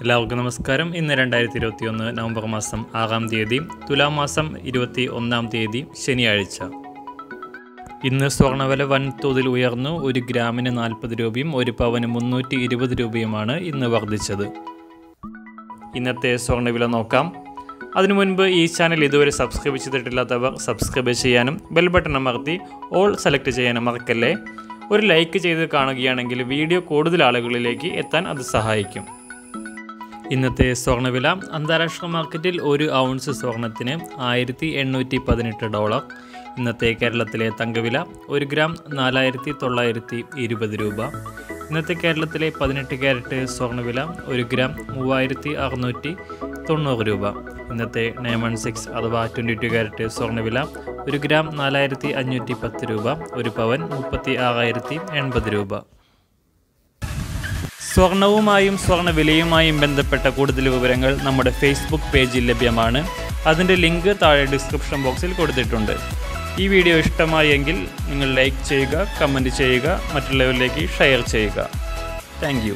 എല്ലാവർക്കും നമസ്കാരം. ഇന്ന് രണ്ടായിരത്തി ഇരുപത്തി ഒന്ന് നവംബർ മാസം ആറാം തീയതി തുലാം മാസം ഇരുപത്തി ഒന്നാം തീയതി ശനിയാഴ്ച. ഇന്ന് സ്വർണവില വൻതോതിൽ ഉയർന്നു. ഒരു ഗ്രാമിന് നാൽപ്പത് രൂപയും ഒരു പവന് മുന്നൂറ്റി ഇരുപത് രൂപയുമാണ് ഇന്ന് വർദ്ധിച്ചത്. ഇന്നത്തെ സ്വർണവില നോക്കാം. അതിനു മുൻപ് ഈ ചാനൽ ഇതുവരെ സബ്സ്ക്രൈബ് ചെയ്തിട്ടില്ലാത്തവർ സബ്സ്ക്രൈബ് ചെയ്യാനും ബെൽ ബട്ടൺ അമർത്തി ഓൾ സെലക്ട് ചെയ്യാനും മറക്കല്ലേ? ഒരു ലൈക്ക് ചെയ്ത് കാണുകയാണെങ്കിൽ വീഡിയോ കൂടുതൽ ആളുകളിലേക്ക് എത്താൻ അത് സഹായിക്കും. ഇന്നത്തെ സ്വർണവില അന്താരാഷ്ട്ര മാർക്കറ്റിൽ ഒരു ഔൺസ് സ്വർണത്തിന് ആയിരത്തി എണ്ണൂറ്റി പതിനെട്ട് ഡോളർ. ഇന്നത്തെ കേരളത്തിലെ തങ്കവില ഒരു ഗ്രാം നാലായിരത്തി തൊള്ളായിരത്തി ഇരുപത് രൂപ. ഇന്നത്തെ കേരളത്തിലെ പതിനെട്ട് ക്യാരറ്റ് സ്വർണവില ഒരു ഗ്രാം മൂവായിരത്തി അറുന്നൂറ്റി തൊണ്ണൂറ് രൂപ. ഇന്നത്തെ നയൻ വൺ സിക്സ് അഥവാ ട്വന്റി ടു ക്യാരറ്റ് സ്വർണവില ഒരു ഗ്രാം നാലായിരത്തി അഞ്ഞൂറ്റി പത്ത് രൂപ. ഒരു പവൻ മുപ്പത്തി ആറായിരത്തി എൺപത് രൂപ. സ്വർണവുമായും സ്വർണവിലയുമായും ബന്ധപ്പെട്ട കൂടുതൽ വിവരങ്ങൾ നമ്മുടെ ഫേസ്ബുക്ക് പേജിൽ ലഭ്യമാണ്. അതിന്റെ ലിങ്ക് താഴെ ഡിസ്ക്രിപ്ഷൻ ബോക്സിൽ കൊടുത്തിട്ടുണ്ട്. ഈ വീഡിയോ ഇഷ്ടമായെങ്കിൽ നിങ്ങൾ ലൈക്ക് ചെയ്യുക കമന്റ് ചെയ്യുക മറ്റുള്ളവരിലേക്ക് ഷെയർ ചെയ്യുക. താങ്ക്